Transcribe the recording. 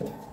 you.